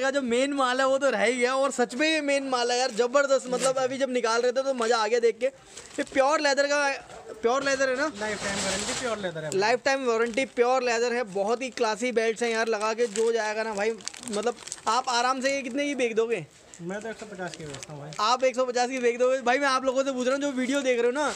का जो मेन माल है वो तो रह ही गया और सच में ये मेन माल है यार ज़बरदस्त। मतलब अभी जब निकाल रहे थे तो मज़ा आ गया देख के। ये प्योर लेदर का प्योर लेदर है ना? Life time guarantee pure leather है। Life time warranty pure leather है। बहुत ही क्लासी बेल्ट हैं यार लगा के जो जाएगा ना भाई मतलब आप आराम से ये कितने की बेच दोगे? मैं तो एक सौ पचास की बेचता हूँ भाई। आप 150 की बेच दोगे। भाई मैं आप लोगों से पूछ रहा हूँ जो वीडियो देख रहे हो ना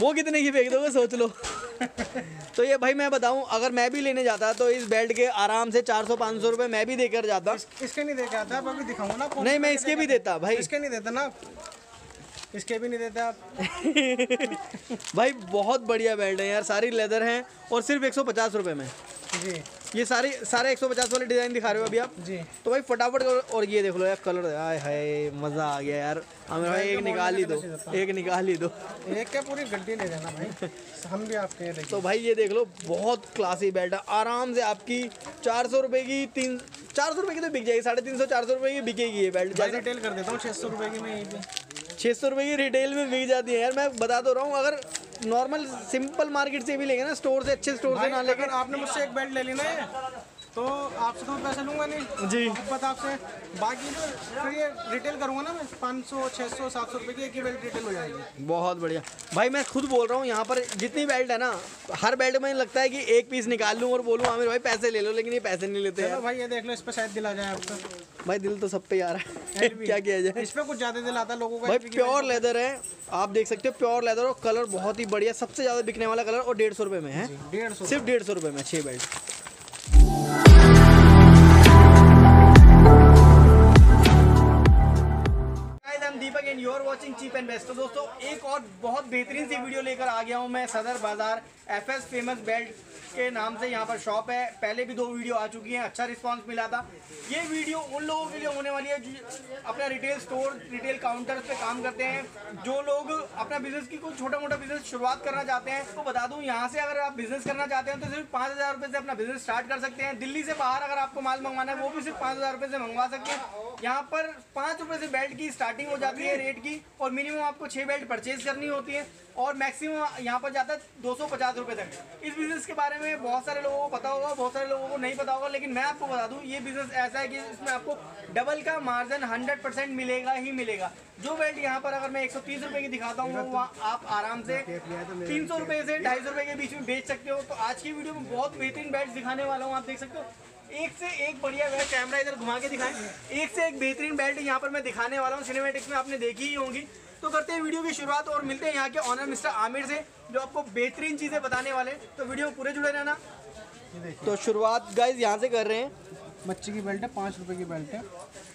वो कितने की फेंक दोगे सोच लो। तो ये भाई मैं बताऊँ अगर मैं भी लेने जाता तो इस बेल्ट के आराम से 400 500 रुपए मैं भी देकर जाता। इस, इसके नहीं देकर आता आप अभी दिखाऊँगा ना नहीं मैं इसके भी देता भाई। इसके नहीं देता ना। इसके भी नहीं देता। आप भाई बहुत बढ़िया बेल्ट है यार सारी लेदर हैं और सिर्फ़ 150 रुपए में। जी। ये सारे सारे 150 वाले डिज़ाइन दिखा रहे हो अभी आप? जी। तो भाई फटाफट और ये देख लो यार कलर आय हाय मज़ा आ गया यार। हमें भाई एक निकाल ही दो एक निकाल ही दो। एक क्या पूरी गड्डी ले लेना भाई? हम भी आपके तो भाई ये देख लो बहुत क्लासी बेल्ट है। आराम से आपकी चार सौ रुपये की तीन चार सौ रुपये की तो बिक जाएगी साढ़े तीन सौ चार सौ रुपये की बिकेगी ये बेल्ट रिटेल कर देता हूँ छः सौ रुपये की मैं यहीं छः सौ रुपये की रिटेल में बिक जाती है यार। मैं बता दो रहा हूँ अगर नॉर्मल सिंपल मार्केट से भी लेंगे ना स्टोर से अच्छे स्टोर से ना लेकर आपने मुझसे एक बेल्ट ले लेना ये तो आपसे तो पैसे लूँगा नहीं। जी। पता आपसे बाकी जो फिर ये रिटेल करूँगा ना मैं पाँच सौ छः सौ सात सौ रुपये की एक ही बेल्ट रिटेल हो जाएगी। बहुत बढ़िया। भाई मैं खुद बोल रहा हूँ यहाँ पर जितनी बेल्ट है ना हर बेल्ट में लगता है कि एक पीस निकाल लूँ और बोलूँ आमिर भाई पैसे ले लो लेकिन ये पैसे नहीं लेते हैं भाई ये देख लो इस पर शायद दिल आ जाए आपका। भाई दिल तो सब पे आ रहा है क्या किया जाए? इस पर कुछ ज़्यादा दिल आता है लोगों का भाई प्योर लेदर है। आप देख सकते हो प्योर लेदर और कलर बहुत ही बढ़िया सबसे ज़्यादा बिकने वाला कलर और डेढ़ सौ रुपये में है। डेढ़ सौ। सिर्फ़ डेढ़ सौ रुपये में छः belt I'm are watching cheap and best. तो दोस्तों, एक और बहुत बेहतरीन सी वीडियो लेकर आ गया हूँ मैं सदर बाज़ार एफ़ एस फ़ेमस बेल्ट के नाम से यहाँ पर शॉप है। पहले भी दो वीडियो आ चुकी हैं। अच्छा रिस्पांस मिला था। ये वीडियो उन लोगों के लिए होने वाली है जो अपना रिटेल स्टोर रिटेल काउंटर पे काम करते हैं। जो लोग अपना बिज़नेस की कोई छोटा मोटा बिज़नेस शुरुआत करना चाहते हैं तो बता दूँ, यहाँ से अगर आप बिज़नेस करना चाहते हैं तो सिर्फ़ पाँच हज़ार रुपये से अपना बिज़नेस स्टार्ट कर सकते हैं। दिल्ली से बाहर अगर आपको माल मंगवाना है, वो भी सिर्फ़ पाँच हज़ार रुपये से मंगवा सकते हैं। यहाँ पर पाँच से बेल्ट की स्टार्टिंग हो जाती है रेट की, और मिनिमम आपको छः बेल्ट परचेज करनी होती है। और मैक्सिमम यहाँ पर जाता है दो सौ पचास रुपये तक। इस बिज़नेस के बारे में बहुत सारे लोगों को पता होगा, बहुत सारे लोगों को नहीं पता होगा, लेकिन मैं आपको बता दूँ, ये बिज़नेस ऐसा है कि इसमें आपको डबल का मार्जिन हंड्रेड परसेंट मिलेगा ही मिलेगा। जो बेल्ट यहाँ पर अगर मैं एक सौ तीस रुपये की दिखाता हूँ, वहाँ आप आराम से तीन सौ रुपये से ढाई सौ रुपये के बीच में बेच सकते हो। तो आज की वीडियो में बहुत बेहतरीन बेल्ट दिखाने वाला हूँ, आप देख सकते हो। एक से एक बढ़िया बेल्ट कैमरा इधर घुमा के दिखाएँ। एक से एक बेहतरीन बेल्ट यहाँ पर मैं दिखाने वाला हूँ। सिनेमेटिक्स में आपने देखी ही होंगी। तो करते हैं वीडियो की शुरुआत और मिलते हैं यहाँ के ऑनर मिस्टर आमिर से जो आपको बेहतरीन चीज़ें बताने वाले तो वीडियो में पूरे जुड़े रहना। तो शुरुआत गाइज़ यहाँ से कर रहे हैं। बच्चे की बेल्ट है पाँच रुपये की बेल्ट है।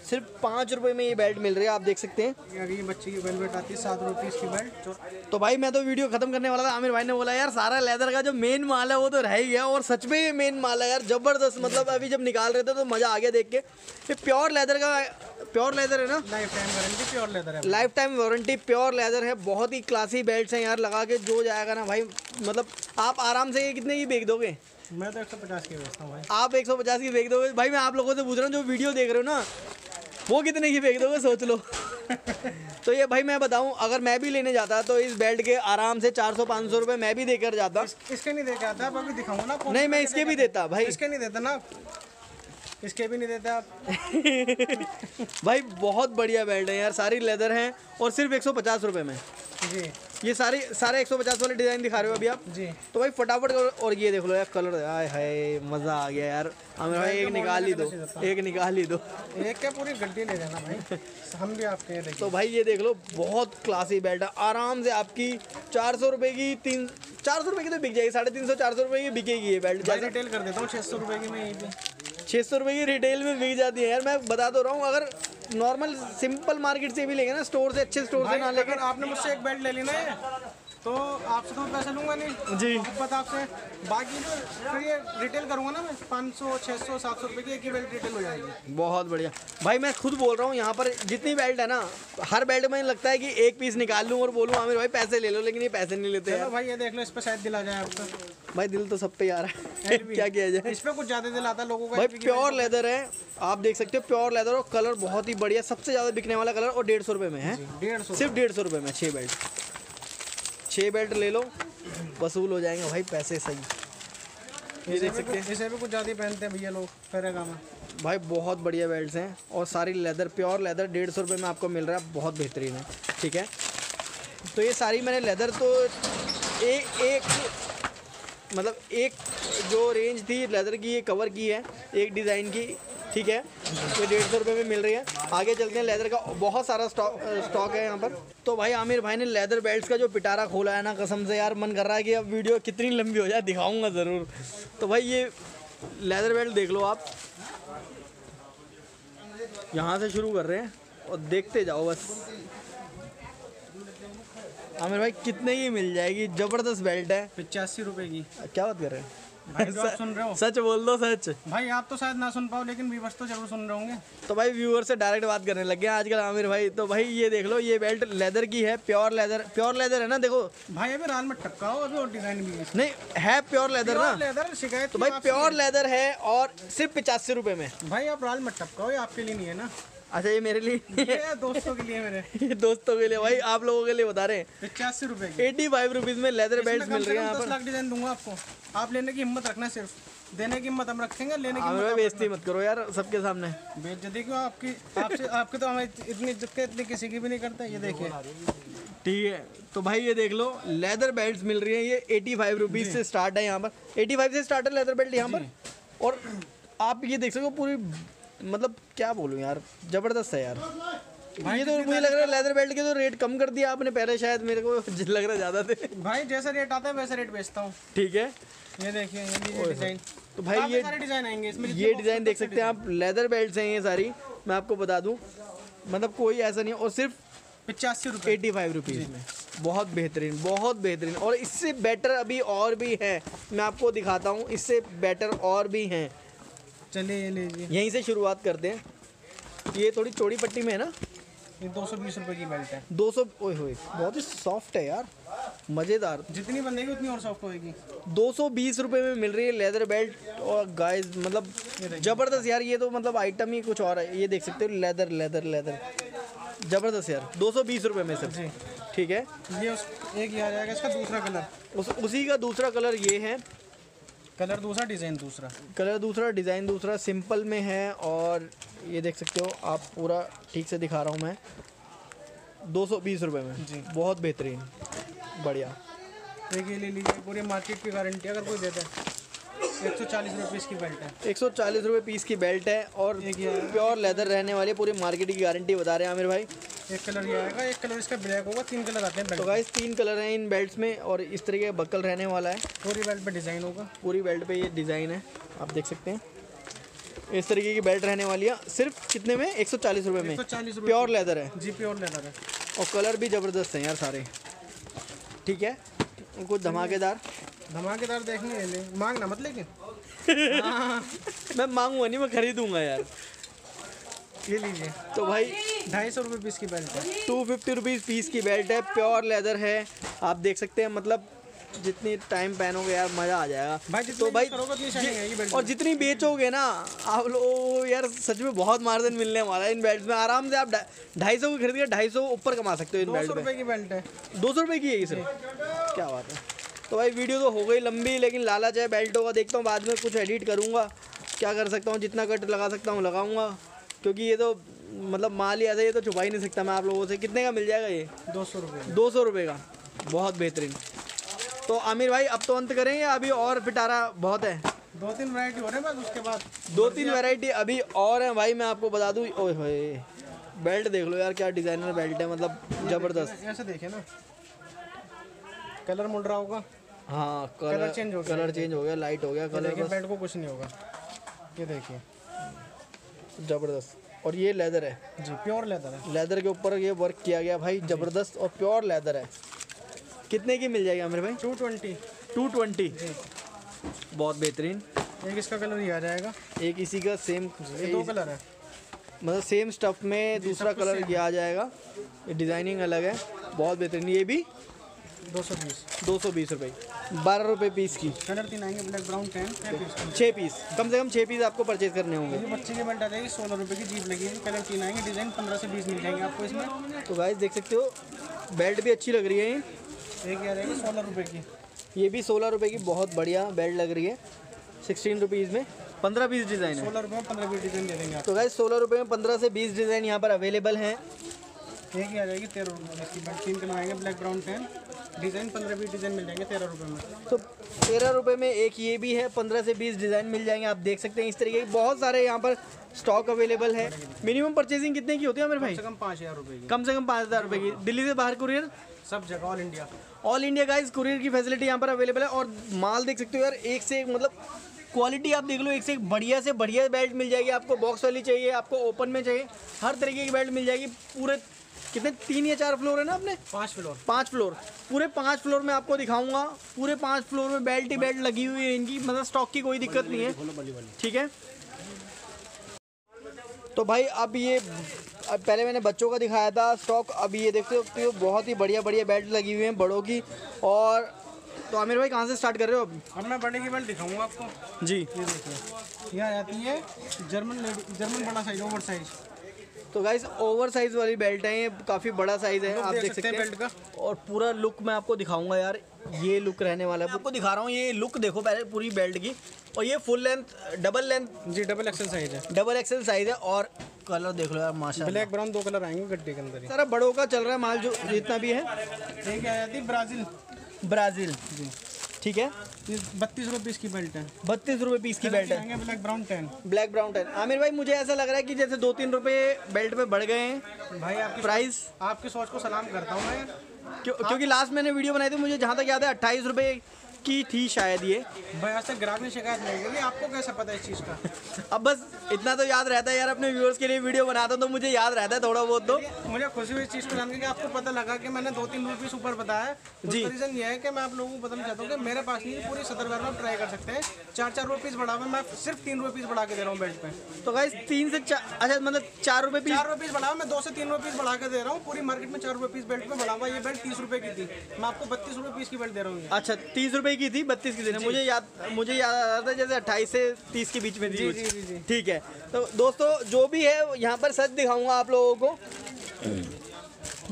सिर्फ़ पाँच रुपये में ये बेल्ट मिल रही है आप देख सकते हैं। ये बच्चे की वेलवेट आती है सात रुपये की बेल्ट तो भाई मैं तो वीडियो खत्म करने वाला था आमिर भाई ने बोला यार सारा लेदर का जो मेन माल है वो तो रह ही गया और सच में ये मेन माल है यार ज़बरदस्त मतलब अभी जब निकाल रहे थे तो मज़ा आ गया देख के। ये प्योर लेदर का प्योर लेदर है ना? Life time warranty pure leather है life time warranty pure leather है बहुत ही क्लासी बेल्ट है यार लगा के जो जाएगा ना भाई मतलब आप आराम से ये कितने की बेच दोगे? मैं तो एक सौ पचास की बेचता हूँ भाई। आप 150 की बेच दोगे? भाई मैं आप लोगों से पूछ रहा हूँ जो वीडियो देख रहे हो ना वो कितने की फेंक दोगे सोच लो। तो ये भाई मैं बताऊँ अगर मैं भी लेने जाता तो इस बेल्ट के आराम से 400 500 रुपए मैं भी देकर जाता। इस, इसके नहीं देकर आता आप अभी दिखाऊँगा ना नहीं मैं इसके भी देता भाई। इसके नहीं देता ना इसके भी नहीं देते आप। भाई बहुत बढ़िया बेल्ट है यार सारी लेदर हैं और सिर्फ़ एक सौ में। जी। ये सारे सारे 150 वाले डिज़ाइन दिखा रहे हो अभी आप? जी। तो भाई फटाफट और ये देख लो यार कलर आय हाय मज़ा आ गया यार। हमें भाई एक निकाल ही दो एक निकाल ही दो। एक क्या पूरी गड्डी ले लेना भाई? हम भी आपके तो भाई ये देख लो बहुत क्लासी बेल्ट है। आराम से आपकी चार सौ रुपये की तीन चार सौ रुपये की तो बिक जाएगी साढ़े तीन सौ चार सौ रुपये की बिकेगी ये बेल्ट रिटेल कर देता हूँ छः सौ रुपये की मैं यहीं छः सौ रुपये की रिटेल में बिक जाती है। यार मैं बता तो रहा हूँ अगर नॉर्मल सिंपल मार्केट से भी लेंगे ना स्टोर से अच्छे स्टोर से ना लेकर आपने मुझसे एक बेल्ट ले ली ना तो आपसे तो पैसे लूँगा नहीं। जी। पता आपसे बाकी जो फिर ये रिटेल करूँगा ना मैं पाँच सौ छः सौ सात सौ रुपये की एक ही बेल्ट रिटेल हो जाएगी। बहुत बढ़िया। भाई मैं खुद बोल रहा हूँ यहाँ पर जितनी बेल्ट है ना हर बेल्ट में लगता है कि एक पीस निकाल लूँ और बोलूँ आमिर भाई पैसे ले लो लेकिन ये पैसे नहीं लेते भाई ये देख लो इस पर शायद दिला जाए आपका। भाई दिल तो सब पे आ रहा है। क्या किया जाए? इसमें कुछ ज़्यादा दिल आता है लोगों का भाई प्योर लेदर है। आप देख सकते हो प्योर लेदर और कलर बहुत ही बढ़िया सबसे ज़्यादा बिकने वाला कलर और डेढ़ सौ रुपये में है। डेढ़ सौ। सिर्फ़ डेढ़ सौ रुपये में छः बेल्ट छः बेल्ट ले लो वसूल हो जाएँगे भाई पैसे सही। ये देख सकते हैं। इसे भी कुछ ज़्यादा पहनते हैं भैया लोग भाई बहुत बढ़िया बेल्ट हैं और सारी लेदर प्योर लेदर डेढ़ सौ रुपये में आपको मिल रहा है बहुत बेहतरीन है ठीक है? तो ये सारी मैंने लेदर तो एक एक मतलब एक जो रेंज थी लेदर की, ये कवर की है, एक डिज़ाइन की, ठीक है? ये डेढ़ सौ रुपये में मिल रही है। आगे चलते हैं लेदर का बहुत सारा स्टॉक स्टॉक है यहाँ पर। तो भाई आमिर भाई ने लेदर बेल्ट्स का जो पिटारा खोला है ना, कसम से यार, मन कर रहा है कि अब वीडियो कितनी लंबी हो जाए, दिखाऊँगा ज़रूर। तो भाई ये लेदर बेल्ट देख लो आप। यहाँ से शुरू कर रहे हैं और देखते जाओ बस। आमिर भाई कितने की मिल जाएगी? ज़बरदस्त बेल्ट है। पचासी रुपए की। क्या बात कर रहे हैं? भाई जो आप सुन रहे हो। सच बोल दो सच। भाई आप तो शायद ना सुन पाओ लेकिन व्यूवर्स तो ज़रूर सुन रहे होंगे। तो भाई व्यूअर से डायरेक्ट बात करने लग गए आजकल आमिर भाई। तो भाई ये देख लो ये बेल्ट लेदर की है प्योर लेदर प्योर लेदर है ना देखो। भाई अभी राल में टपकाओ अभी और डिज़ाइन भी है नहीं है प्योर लेदर ना। लेदर शिकायत तो भाई प्योर लेदर है। और सिर्फ़ पिचासी रुपए में। भाई आप राल में टपकाओ ये आपके लिए नहीं है ना। अच्छा ये मेरे लिए। ये दोस्तों के लिए मेरे। ये दोस्तों के लिए भाई आप लोगों के लिए बता रहे हैं। पचासी रुपए एटी फाइव रुपीज़ में लेदर बेल्ट मिल रही है दस लाख डिज़ाइन दूँगा आपको। आप लेने की हिम्मत रखना सिर्फ़। देने की हिम्मत हम रखेंगे लेने की हिम्मत बेइज्जती मत करो यार सबके सामने। बेइज्जती क्यों? आपकी आपसे आपके तो हमें इतनी इज़्ज़त इतनी किसी की भी नहीं करते ये देखिए। ठीक है तो भाई ये देख लो लेदर बेल्ट मिल रही है ये एटी फाइव रुपीज़ से स्टार्ट है यहाँ पर। एटी फाइव से स्टार्ट है लेदर बेल्ट यहाँ पर। और आप ये देख सकते हो पूरी मतलब क्या बोलूँ यार ज़बरदस्त है यार। ये तो मुझे लग रहा है लेदर बेल्ट के तो रेट कम कर दिया आपने पहले शायद मेरे को लग रहा है ज़्यादा थे। भाई जैसा रेट आता है वैसा रेट बेचता हूँ। ठीक है। ये देखिए ये डिज़ाइन तो भाई ये डिज़ाइन आएँगे इसमें ये डिज़ाइन देख सकते हैं आप। लेदर बेल्ट हैं ये सारी मैं आपको बता दूँ। मतलब कोई ऐसा नहीं है। और सिर्फ़ पचासी रुपए। एटी फाइव रुपीज़ में। बहुत बेहतरीन बहुत बेहतरीन। और इससे बेटर अभी और भी है। मैं आपको दिखाता हूँ इससे बेटर और भी हैं। चलिए ये लीजिए यहीं से शुरुआत करते हैं। ये थोड़ी चौड़ी पट्टी में है ना? ये दो सौ बीस रुपए की बेल्ट है। 200 ओए होए बहुत ही सॉफ्ट है यार। मज़ेदार। जितनी बनेगी उतनी और सॉफ्ट होएगी। 220 रुपए में मिल रही है लेदर बेल्ट और गाइस मतलब ज़बरदस्त यार ये तो मतलब आइटम ही कुछ और है। ये देख सकते हो लेदर लेदर लेदर ज़बरदस्त यार 220 रुपए में सर जी। ठीक है? ये उस एक ही आ जाएगा इसका दूसरा कलर उस उसी का दूसरा कलर ये है। कलर दूसरा डिज़ाइन दूसरा? कलर दूसरा डिज़ाइन दूसरा सिंपल में है और ये देख सकते हो आप पूरा ठीक से दिखा रहा हूँ मैं। दो सौ बीस रुपये में। जी। बहुत बेहतरीन। बढ़िया। देखिए ले लीजिए पूरी मार्केट की गारंटी अगर कोई देता है एक सौ चालीस रुपये पीस की बेल्ट है। एक सौ चालीस रुपये पीस की बेल्ट है और। प्योर लेदर रहने वाली पूरी मार्केट की गारंटी बता रहे हैं आमिर भाई। एक कलर ये आएगा एक कलर इसका ब्लैक होगा तीन कलर आते हैं तो गाइस तीन कलर हैं इन बेल्ट्स में और इस तरीके का बक्कल रहने वाला है। पूरी बेल्ट पे डिज़ाइन होगा। पूरी बेल्ट पे ये डिज़ाइन है आप देख सकते हैं। इस तरीके की बेल्ट रहने वाली है सिर्फ़ कितने में? एक सौ चालीस रुपये में। प्योर लेदर है। जी प्योर लेदर है। और कलर भी ज़बरदस्त हैं यार सारे। ठीक है? कुछ धमाकेदार। धमाकेदार देखने मांगना मत लेकिन। मैं मांगूँगा नहीं मैं खरीदूँगा यार। ये लीजिए। तो भाई ढाई सौ रुपये पीस की बेल्ट है। टू फिफ्टी रुपीज़ पीस की बेल्ट है प्योर लेदर है। आप देख सकते हैं मतलब जितनी टाइम पहनोगे यार मज़ा आ जाएगा। भाई तो भाई बेल्ट और जितनी बेचोगे ना आप लोग यार सच में बहुत मार्जिन मिलने वाला है इन बेल्ट में। आराम से आप ढाई सौ की खरीद के ढाई सौ ऊपर कमा सकते हो इन बेल्ट रुपये की बेल्ट है। दो सौ रुपये की है ये सिर्फ़? क्या बात है। तो भाई वीडियो तो हो गई लंबी लेकिन लालच है बेल्टों का। देखता हूँ बाद में कुछ एडिट करूँगा। क्या कर सकता हूँ जितना कट लगा सकता हूँ लगाऊँगा। क्योंकि ये तो मतलब माल ही ऐसा ये तो छुपा ही नहीं सकता मैं आप लोगों से। कितने का मिल जाएगा ये? दो सौ रुपये। दो सौ रुपये का। बहुत बेहतरीन। तो आमिर भाई अब तो अंत करें या अभी और पिटारा बहुत है? दो तीन वैरायटी हो रहे हैं उसके बाद दो तीन वैरायटी अभी और हैं भाई मैं आपको बता दूँ। ओए होए बेल्ट देख लो यार क्या डिज़ाइनर बेल्ट है मतलब ज़बरदस्त। ऐसे देखे ना। कलर मुड़ रहा होगा। हाँ कलर कलर change हो गया। कलर चेंज हो गया लाइट हो गया कलर बेल्ट को कुछ नहीं होगा। ये देखिए। ज़बरदस्त और ये लेदर है। जी प्योर लेदर है। लेदर के ऊपर ये वर्क किया गया भाई ज़बरदस्त और प्योर लेदर है। कितने की मिल जाएगी आमिर भाई? टू ट्वेंटी टू ट्वेंटी बहुत बेहतरीन। एक इसका कलर ये आ जाएगा। एक इसी का सेम ये दो कलर है। मतलब सेम स्टफ़ में दूसरा कलर ये आ जाएगा। ये डिज़ाइनिंग अलग है। बहुत बेहतरीन। ये भी दो सौ बीस। दो सौ बीस रुपये बारह रुपये पीस की। कलर तीन आएँगे ब्लैक ब्राउन टेन छः पीस। कम से कम छः पीस आपको परचेज करने होंगे। बच्चे की बेल्ट आ जाएगी सोलह रुपये की जीप लगेगी। कलर तीन आएँगे डिज़ाइन पंद्रह से बीस मिल जाएँगे आपको इसमें। तो गाइस देख सकते हो बेल्ट भी अच्छी लग रही है ये। एक ये आ जाएगी सोलह रुपये की। ये भी सोलह रुपये की बहुत बढ़िया बेल्ट लग रही है। सिक्सटीन रुपीज़ में पंद्रह बीस डिज़ाइन है। सोलह रुपये में पंद्रह बीस डिज़ाइन दे देंगे तो गाइस सोलह रुपये में पंद्रह से बीस डिज़ाइन यहाँ पर अवेलेबल हैं। एक ही आ जाएगी तेरह रुपये में इसकी बेल्ट तीन कलर आएँगे ब्लैक ब्राउन टेन डिज़ाइन पंद्रह बीस डिज़ाइन मिल जाएँगे तेरह रुपये में। तो तेरह रुपये में एक ये भी है पंद्रह से बीस डिज़ाइन मिल जाएँगे आप देख सकते हैं इस तरीके के। बहुत सारे यहाँ पर स्टॉक अवेलेबल है। मिनिमम परचेजिंग कितने की होती है मेरे भाई? कम से कम पाँच हज़ार रुपये की। कम से कम पाँच हज़ार रुपये की। दिल्ली से बाहर कुरियर सब जगह all India all India guys courier की फैसिलिटी यहाँ पर अवेलेबल है और माल देख सकते हो यार एक से एक मतलब क्वालिटी आप देख लो एक से एक बढ़िया से बढ़िया बेल्ट मिल जाएगी आपको। बॉक्स वाली चाहिए आपको ओपन में चाहिए हर तरीके की बेल्ट मिल जाएगी। पूरे कितने? तीन या चार फ्लोर है ना अपने? पाँच फ्लोर। पाँच फ्लोर। पूरे पाँच फ्लोर में आपको दिखाऊँगा। पूरे पाँच फ्लोर में बेल्ट ही बेल्ट लगी हुई है इनकी। मतलब स्टॉक की कोई दिक्कत नहीं है। ठीक है? तो भाई अब ये अब पहले मैंने बच्चों का दिखाया था स्टॉक। अब ये देखते हो बहुत ही बढ़िया बढ़िया बेल्ट लगी हुई हैं बड़ों की। और तो आमिर भाई कहाँ से स्टार्ट कर रहे हो अभी अब मैं बड़े की बेल्ट दिखाऊँगा आपको। जी। ये देखिए ये आ जाती है जर्मन जर्मन बड़ा साइज़ ओवर साइज़ तो गाइस ओवर साइज़ वाली बेल्ट है ये काफ़ी बड़ा साइज़ है आप देख सकते हैं बेल्ट और पूरा लुक मैं आपको दिखाऊँगा यार ये लुक रहने वाला है। आपको दिखा रहा हूँ ये लुक देखो पहले पूरी बेल्ट की। और ये फुल लेंथ डबल लेंथ जी डबल एक्सल साइज़ है। डबल एक्सल साइज़ है और कलर देख लो यार माशा ब्लैक ब्राउन दो कलर आएँगे गड्ढे के अंदर सारा बड़ों का चल रहा है माल जो जितना भी है। ब्राज़ील ब्राज़ील ठीक है? बत्तीस बत्तीस पीस की बेल्ट है। बत्तीस रुपए पीस की बेल्ट है। Black brown tan black brown tan Aamir भाई मुझे ऐसा लग रहा है कि जैसे दो तीन रुपए बेल्ट पे बढ़ गए हैं। भाई आपकी प्राइस आपकी सोच को सलाम करता हूँ मैं। क्यों क्योंकि लास्ट मैंने वीडियो बनाई थी मुझे जहाँ तक याद है अट्ठाईस रुपये की थी शायद ये। भाई ग्राहक ने शिकायत नहीं करी। आपको कैसे पता है इस चीज़ का? अब बस इतना तो याद रहता है यार अपने व्यूअर्स के लिए वीडियो बनाता हूँ तो मुझे याद रहता है थोड़ा बहुत तो। मुझे खुशी हुई इस चीज़ को जान के आपको पता लगा कि मैंने दो तीन रुपीस ऊपर बताया। जी। रीज़न ये है कि मैं आप लोगों को बताना चाहता हूँ कि मेरे पास नहीं पूरी सदर में ट्राई कर सकते हैं। चार चार रुपीस बढ़ा मैं सिर्फ़ तीन रुपीस बढ़ा के दे रहा हूँ बेल्ट पे। तो गाइस तीन से चार अच्छा मतलब चार रुपये पीस चार रुपीस बढ़ा मैं दो से तीन रुपीस बढ़ा के दे रहा हूँ। पूरी मार्केट में चार रुपये पीस बेल्ट में बढ़ा हुआ ये बेल्ट तीस रुपए की थी। मैं आपको बत्तीस रुपये पीस की बेल्ट दे रहा हूँ। अच्छा तीस रुपए की थी बत्तीस की थी। मुझे याद मुझे याद आ रहा था जैसे अट्ठाईस से तीस के बीच में थी जी, जी, जी। ठीक है। तो दोस्तों जो भी है यहाँ पर सच दिखाऊँगा आप लोगों को।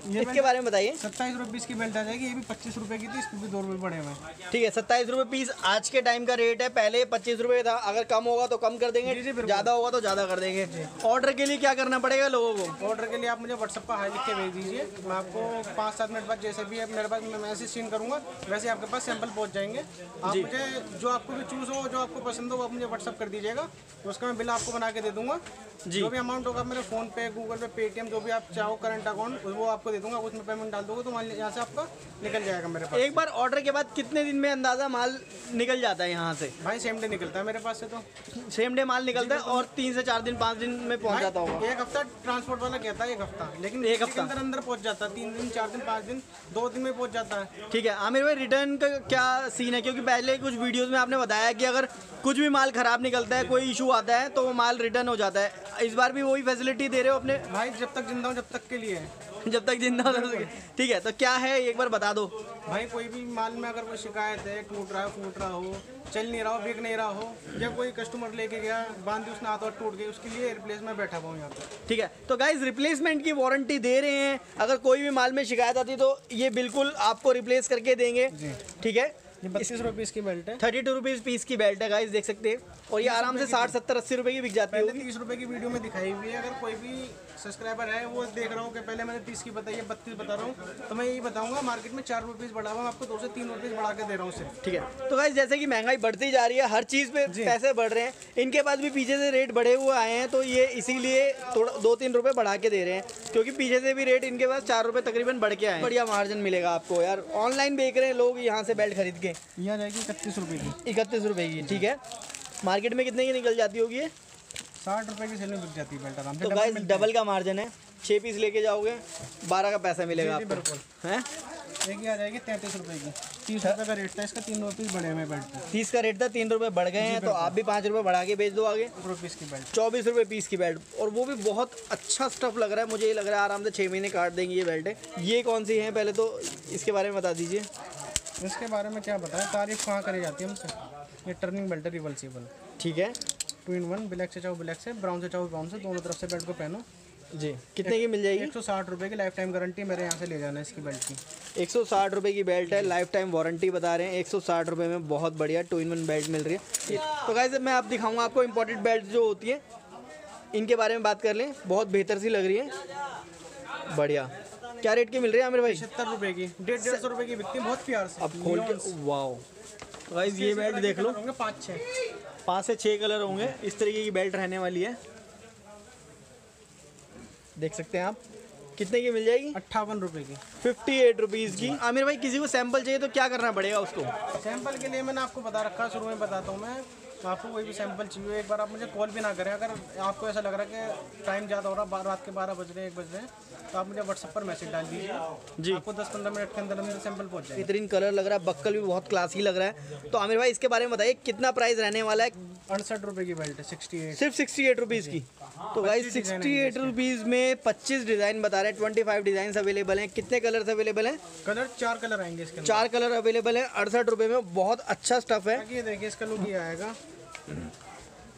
इसके बारे में बताइए। सत्ताईस रुपए पीस की बेल्ट आ जाएगी ये भी पच्चीस रुपए की थी इसमें भी दो रुपए बढ़े हुए ठीक है सत्ताईस रुपये पीस आज के टाइम का रेट है पहले पच्चीस रुपये था अगर कम होगा तो कम कर देंगे। ज़्यादा होगा तो ज़्यादा कर देंगे। ऑर्डर के लिए क्या करना पड़ेगा लोगों को? ऑर्डर के लिए आप मुझे व्हाट्सअप पर हाई लिख के भेज दीजिए। मैं आपको पाँच सात मिनट बाद जैसे भी है मेरे पास मैं मैसेज सीन करूँगा वैसे आपके पास सैंपल पहुँच जाएँगे। आप मुझे जो आपको भी चूज़ हो जो आपको पसंद हो आप मुझे व्हाट्सअप कर दीजिएगा उसका मैं बिल आपको बना के दे दूँगा। जी। जो भी अमाउंट होगा मेरे फ़ोन पे गूगल पे पेटीएम जो भी आप चाहो करंट अकाउंट वो आपको दे दूँगा उसमें पेमेंट डाल दोगे तो लीजिए यहाँ से आपका निकल जाएगा मेरे पास। एक बार ऑर्डर के बाद कितने दिन में अंदाज़ा माल निकल जाता है यहाँ से? भाई सेम डे निकलता है मेरे पास से तो। सेम डे माल निकलता है और तीन से चार दिन पाँच दिन में पहुँच जाता होगा। एक हफ़्ता ट्रांसपोर्ट वाला कहता है एक हफ़्ता लेकिन एक हफ़्ता। अंदर अंदर पहुँच जाता है तीन दिन चार दिन पाँच दिन दो दिन में पहुँच जाता है। ठीक है आमिर भाई रिटर्न का क्या सीन है? क्योंकि पहले कुछ वीडियोस में आपने बताया कि अगर कुछ भी माल खराब निकलता है कोई इशू आता है तो वो माल रिटर्न हो जाता है। इस बार भी वही फैसिलिटी दे रहे हो अपने? भाई जब तक ज़िंदा हूँ जब तक के लिए। जब तक ज़िंदा हो ठीक है तो क्या है? एक बार बता दो। भाई कोई भी माल में अगर कोई शिकायत है टूट रहा है फूट रहा हो चल नहीं रहा हो बिक नहीं रहा हो या कोई कस्टमर लेके गया बांधी उसने हाथ और टूट गई उसके लिए रिप्लेस में बैठा हुआ यहाँ पर ठीक है तो गाइज़ रिप्लेसमेंट की वारंटी दे रहे हैं। अगर कोई भी माल में शिकायत आती तो ये बिल्कुल आपको रिप्लेस करके देंगे। ठीक है बत्तीस रुपीज़ की बेल्ट है। थर्टी टू रुपीज़ पीस की बेल्ट है गाइज़ देख सकते हैं। और ये आराम से साठ सत्तर अस्सी रुपए की बिक जाती है तीस रुपए की वीडियो में दिखाई हुई है। अगर कोई भी सब्सक्राइबर है वो देख रहा हूँ कि पहले मैंने तीस की बताई है बत्तीस बता रहा हूँ तो मैं यही बताऊँगा मार्केट में चार रुपीज़ बढ़ा हुआ आपको दो से तीन रुपीज़ बढ़ा के दे रहा हूँ सिर्फ़। ठीक है। तो गाइज़ जैसे कि महँगाई बढ़ती जा रही है हर चीज़ पे पैसे बढ़ रहे हैं। इनके पास भी पीछे से रेट बढ़े हुए आए हैं तो ये इसीलिए थोड़ा दो तीन रुपए बढ़ा के दे रहे हैं क्योंकि पीछे से भी रेट इनके पास चार रुपए तकरीबन बढ़ के आए बढ़िया मार्जिन मिलेगा आपको यार। ऑनलाइन बेच रहे हैं लोग यहाँ से बेल्ट खरीद के। ये आ जाएगी इकतीस रुपये की। इकतीस रुपए की ठीक है। मार्केट में कितने की निकल जाती होगी ये? साठ रुपए की सेल में बिक जाती है बेल्ट आराम तो डबल गाइस डबल का मार्जिन है। छः पीस लेके जाओगे बारह का पैसा मिलेगा आपको। बिल्कुल। हैं? एक ही आ जाएगी तैंतीस रुपए की। तीस रुपए का रेट था इसका तीन रुपीज़ बढ़े हुए बेल्ट तीस का रेट था तीन रुपए बढ़ गए हैं तो आप भी पाँच रुपए बढ़ा के बेच दो आगे। रुपीज़ की बेल्ट। चौबीस रुपए पीस की बेल्ट। और वो भी बहुत अच्छा स्टफ़ लग रहा है मुझे ये लग रहा है आराम से छः महीने काट देंगी ये बेल्ट। ये कौन सी हैं? पहले तो इसके बारे में बता दीजिए। इसके बारे में क्या बताएँ? तारीफ़ कहाँ करी जाती है हमसे? ये टर्निंग बेल्ट है रिवर्सिबल ठीक है। टू इन वन ब्लैक से चाहो ब्लैक से ब्राउन से चाहो ब्राउन से दोनों तरफ़ से बेल्ट को पहनो। जी कितने की मिल जाएगी? एक सौ साठ रुपये की लाइफ टाइम गारंटी मेरे यहाँ से ले जाना है इसकी बेल्ट की। एक सौ साठ रुपये की बेल्ट है लाइफ टाइम वारंटी बता रहे हैं। एक सौ साठ रुपये में बहुत बढ़िया टू इन वन बेल्ट मिल रही है। तो गाइस मैं आप दिखाऊँगा आपको इम्पोर्टेड बेल्ट जो होती है। इनके बारे में बात कर लें। बहुत बेहतर सी लग रही है। बढ़िया। क्या रेट की मिल रही है आमिर भाई? सत्तर रुपये की डेढ़ डेढ़ सौ रुपये की बिकती है बहुत प्यार से। अब खोल के वाओ। गाइस ये बेल्ट देख लो। होंगे पाँच छः पाँच से छः कलर होंगे। इस तरीके की बेल्ट रहने वाली है। देख सकते हैं आप। कितने की मिल जाएगी? अट्ठावन रुपये की। फिफ्टी एट रुपीज़ की आमिर भाई किसी को सैंपल चाहिए तो क्या करना पड़ेगा उसको? सैंपल के लिए मैंने आपको बता रखा शुरू में बताता हूँ मैं। तो आपको कोई भी सैंपल चाहिए एक बार आप मुझे कॉल भी ना करें। अगर आपको ऐसा लग रहा है कि टाइम ज़्यादा हो रहा है रात के बारह बज रहे हैं एक बज रहे हैं तो आप मुझे व्हाट्सअप पर मैसेज डाल दीजिए। जी। आपको दस पंद्रह मिनट के अंदर अंदर सैंपल पहुँच जाए बेहतरीन कलर लग रहा है बक्कल भी बहुत क्लासी लग रहा है। तो आमिर भाई इसके बारे में बताइए कितना प्राइस रहने वाला है? अड़सठ रुपये की बेल्ट है सिक्सटी एट सिर्फ़ सिक्सटी एट रुपीज़ की तो भाई 25 सिक्सटी एट रुपीज़ में पच्चीस डिज़ाइन बता रहे हैं ट्वेंटी फाइव डिज़ाइन अवेलेबल हैं। कितने कलर्स अवेलेबल हैं? कलर चार कलर आएँगे इसके चार कलर अवेलेबल हैं अड़सठ रुपये में। बहुत अच्छा स्टफ़ है। ये देखिए इसका लुक ये आएगा।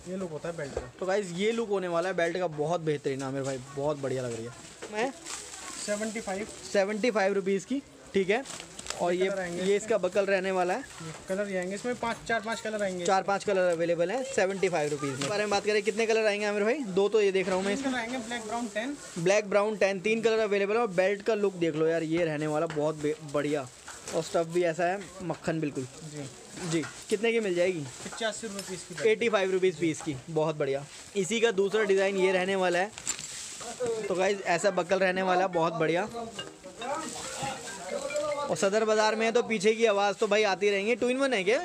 ये लुक होता है बेल्ट का। तो गाइज़ ये लुक होने वाला है बेल्ट का। बहुत बेहतरीन आमिर भाई बहुत बढ़िया लग रही है। मैं seventy five seventy five rupees की ठीक है? और ये ये इसका बकल रहने वाला है। कलर आएँगे इसमें पाँच चार पाँच कलर आएँगे। चार पाँच कलर अवेलेबल है सेवेंटी फाइव रुपीज़ में बारे में बात करें कितने कलर आएँगे आमिर भाई? दो तो ये देख रहा हूँ मैं। कलर आएँगे black brown tan black brown tan तीन कलर अवेलेबल है और बेल्ट का लुक देख लो यार ये रहने वाला बहुत बढ़िया। और स्टफ़ भी ऐसा है मक्खन बिल्कुल। जी। जी कितने की मिल जाएगी? पचासी पीस की एटी फाइव रुपीज़ पीस की बहुत बढ़िया। इसी का दूसरा डिज़ाइन ये रहने वाला है। तो गाइज़ ऐसा बकल रहने वाला है बहुत बढ़िया। और सदर बाज़ार में है तो पीछे की आवाज़ तो भाई आती रहेंगी। टू इन वन है क्या?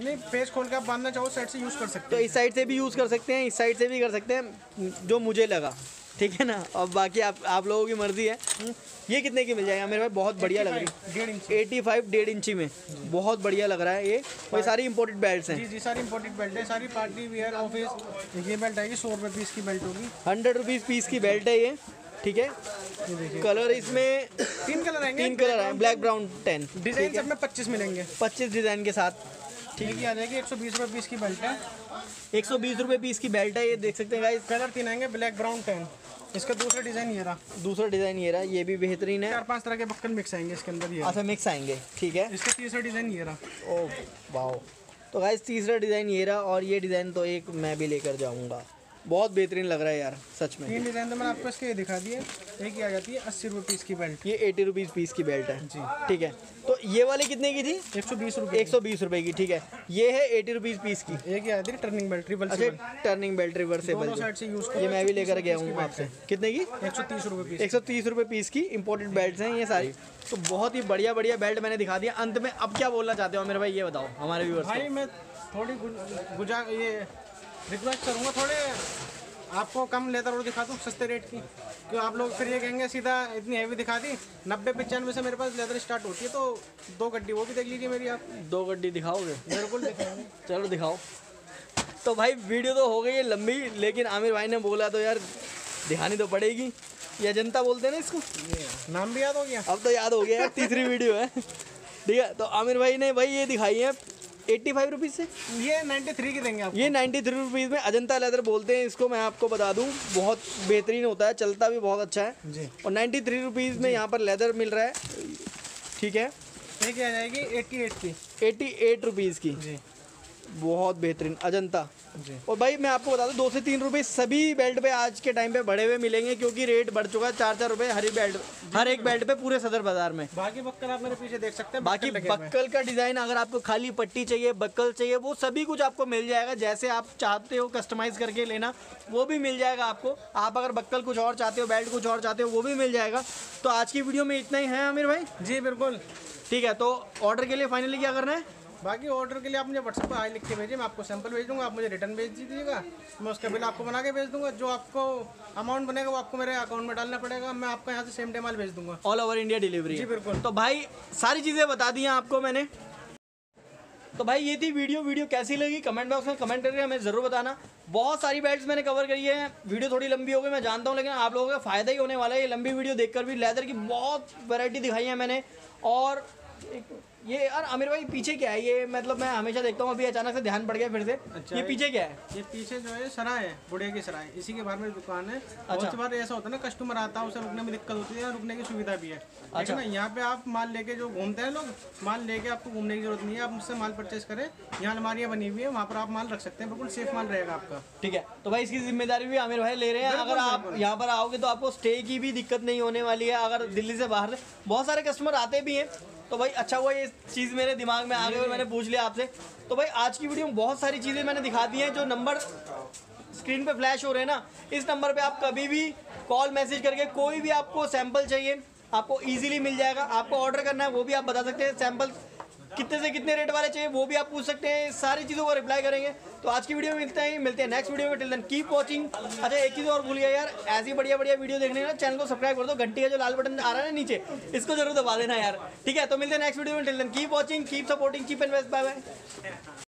नहीं पेज खोल के आप बांधना चाहो साइड से यूज़ कर सकते तो इस साइड से भी यूज़ कर सकते हैं इस साइड से भी कर सकते हैं जो मुझे लगा। ठीक है ना? और बाकी आप आप लोगों की मर्ज़ी है। ये कितने की मिल जाएगा? मेरे भाई बहुत बढ़िया लग रही हैं। एटी फाइव डेढ़ इंची। में। बहुत बढ़िया लग रहा है ये। और सारी इंपोर्टेड बेल्ट्स हैं। जी जी सारी इंपोर्टेड बेल्ट है। सारी पार्टी वियर ऑफ़िस ये बेल्ट आएगी सौ रुपये पीस की बेल्ट होगी। हंड्रेड रुपीज़ पीस की बेल्ट है ये। ठीक है? कलर इसमें तीन कलर आएँगे। तीन कलर हैं ब्लैक ब्राउन टेन डिज़ाइन सब में पच्चीस मिलेंगे। पच्चीस डिज़ाइन के साथ। ठीक है आ जाएगी एक सौ बीस रुपये पीस की बेल्ट है। एक सौ बीस रुपये पीस की बेल्ट है ये देख सकते हैं गाइस कलर तीन आएँगे ब्लैक ब्राउन टेन इसका दूसरा डिज़ाइन ये रहा। दूसरा डिज़ाइन ये रहा ये भी बेहतरीन है। चार पाँच तरह के बक्कल मिक्स आएँगे इसके अंदर ये। अच्छा मिक्स आएँगे। ठीक है? इसका तीसरा डिज़ाइन ये रहा। ओ वाओ तो गाइस तीसरा डिज़ाइन ये रहा और ये डिज़ाइन तो एक मैं भी लेकर जाऊँगा। बहुत बेहतरीन लग रहा है यार सच में। तीन डिज़ाइन तो मैंने आपको इसके ये दिखा दिए एक ही आ जाती है अस्सी रुपये पीस की बेल्ट ये एटी रुपीज़ पीस की बेल्ट है। जी। ठीक है। तो ये वाली कितने की थी? एक सौ बीस रुपये एक सौ बीस रुपये की ठीक है। ये है एटी रुपीज़ पीस की। एक ही आ जाती है टर्निंग बेल्ट अच्छा टर्निंग बेल्ट रिवर्सेबल साइड से यूज़ ये मैं भी लेकर गया हूँ आपसे। कितने की? एक सौ तीस रुपये एक सौ तीस रुपये पीस की। इंपोर्टेड बेल्ट हैं ये सारी। तो बहुत ही बढ़िया बढ़िया बेल्ट मैंने दिखा दिया अंत में अब क्या बोलना चाहते हो? मेरे भाई ये बताओ हमारे व्यूअर्स भाई मैं थोड़ी गुजा ये रिक्वेस्ट करूँगा थोड़े। आपको कम लेदर और दिखा दूँ सस्ते रेट की। क्यों आप लोग फिर ये कहेंगे सीधा इतनी हैवी दिखा दी नब्बे पचानवे से मेरे पास लेदर स्टार्ट होती है तो दो गड्डी वो भी देख लीजिए मेरी आप। दो गड्डी दिखाओगे? बिल्कुल दिखाएँगे चलो दिखाओ। तो भाई वीडियो तो हो गई है लंबी लेकिन आमिर भाई ने बोला तो यार दिखानी तो पड़ेगी। ये जनता बोलते हैं ना इसको? नाम भी याद हो गया। अब तो याद हो गया यार तीसरी वीडियो है। ठीक है तो आमिर भाई ने भाई ये दिखाई है एट्टी फाइव रुपीज़ से? ये 93 की देंगे आप ये नाइन्टी थ्री रुपीज़ में अजंता लेदर बोलते हैं इसको मैं आपको बता दूँ बहुत बेहतरीन होता है चलता भी बहुत अच्छा है। जी। और नाइन्टी थ्री रुपीज़ में यहाँ पर लेदर मिल रहा है ठीक है? ठीक है जाएगी? एट्टी एट की। एट्टी एट रुपीज़ की। जी। बहुत बेहतरीन अजंता। जी। और भाई मैं आपको बता दूँ दो से तीन रुपए सभी बेल्ट पे आज के टाइम पे बढ़े हुए मिलेंगे क्योंकि रेट बढ़ चुका है चार चार रुपए हर बेल्ट हर एक बेल्ट पे पूरे सदर बाज़ार में। बाकी बक्कल आप मेरे पीछे देख सकते हैं बाकी। बक्कल का डिज़ाइन अगर आपको खाली पट्टी चाहिए बक्कल चाहिए वो सभी कुछ आपको मिल जाएगा जैसे आप चाहते हो कस्टमाइज करके लेना वो भी मिल जाएगा आपको। आप अगर बक्कल कुछ और चाहते हो बेल्ट कुछ और चाहते हो वो भी मिल जाएगा। तो आज की वीडियो में इतना ही है आमिर भाई? जी बिल्कुल। ठीक है तो ऑर्डर के लिए फाइनली क्या करना है? बाकी ऑर्डर के लिए आप मुझे व्हाट्सएप पर हाई लिख के भेजिए मैं आपको सैंपल भेज दूँगा आप मुझे रिटर्न भेज दीजिएगा। मैं उसका बिल आपको बना के भेज दूँगा जो आपको अमाउंट बनेगा वो आपको मेरे अकाउंट में डालना पड़ेगा मैं आपको यहाँ से सेम डे माल भेज दूँगा। ऑल ओवर इंडिया डिलीवरी जी, बिल्कुल। तो भाई सारी चीज़ें बता दी हैं आपको मैंने। तो भाई ये थी वीडियो वीडियो कैसी लगी? कमेंट बॉक्स में कमेंट करके हमें ज़रूर बताना। बहुत सारी बेल्ट्स मैंने कवर करी है। वीडियो थोड़ी लंबी हो गई मैं जानता हूँ लेकिन आप लोगों का फ़ायदा ही होने वाला है। ये लंबी वीडियो देखकर भी लेदर की बहुत वैरायटी दिखाई है मैंने। और एक ये यार आमिर भाई पीछे क्या है? ये मतलब मैं हमेशा देखता हूँ अभी अचानक से ध्यान पड़ गया फिर से। अच्छा, ये पीछे क्या है? ये पीछे जो है सराय है बुढ़े की सराय। इसी के बाहर मेरी दुकान है। बहुत सी बार ऐसा होता है ना कस्टमर आता है उसे रुकने में दिक्कत होती है रुकने की सुविधा भी है। अच्छा। ना यहाँ पे आप माल लेके जो घूमते हैं लोग माल लेके आपको घूमने की ज़रूरत नहीं है। आप मुझसे माल परचेस करें। यहाँ अलमारियाँ बनी हुई है वहाँ पर आप माल रख सकते हैं। बिल्कुल सेफ़ माल रहेगा आपका। ठीक है तो भाई इसकी ज़िम्मेदारी भी आमिर भाई ले रहे हैं। अगर आप यहाँ पर आओगे तो आपको स्टे की भी दिक्कत नहीं होने वाली है। अगर दिल्ली से बाहर बहुत सारे कस्टमर आते भी हैं तो भाई अच्छा हुआ ये चीज़ मेरे दिमाग में आ गई और मैंने पूछ लिया आपसे। तो भाई, आज की वीडियो में बहुत सारी चीज़ें मैंने दिखा दी हैं जो नंबर स्क्रीन पे फ्लैश हो रहे हैं ना। इस नंबर पे आप कभी भी कॉल मैसेज करके कोई भी आपको सैंपल चाहिए, आपको इजीली मिल जाएगा। आपको ऑर्डर करना है, वो भी आप बता सकते हैं। सैंपल कितने से कितने रेट वाले चाहिए वो भी आप पूछ सकते हैं। सारी चीज़ों को रिप्लाई करेंगे। तो आज की वीडियो में मिलते हैं मिलते हैं नेक्स्ट वीडियो में। टिल देन कीप वॉचिंग अच्छा एक चीज़ और भूल गया यार, ऐसी बढ़िया बढ़िया वीडियो देखने ना चैनल को सब्सक्राइब कर दो। घंटी का जो लाल बटन आ रहा है ना नीचे, इसको ज़रूर दबा देना यार। ठीक है तो मिलते हैं नेक्स्ट वीडियो में। Till then keep watching keep supporting keep best bye bye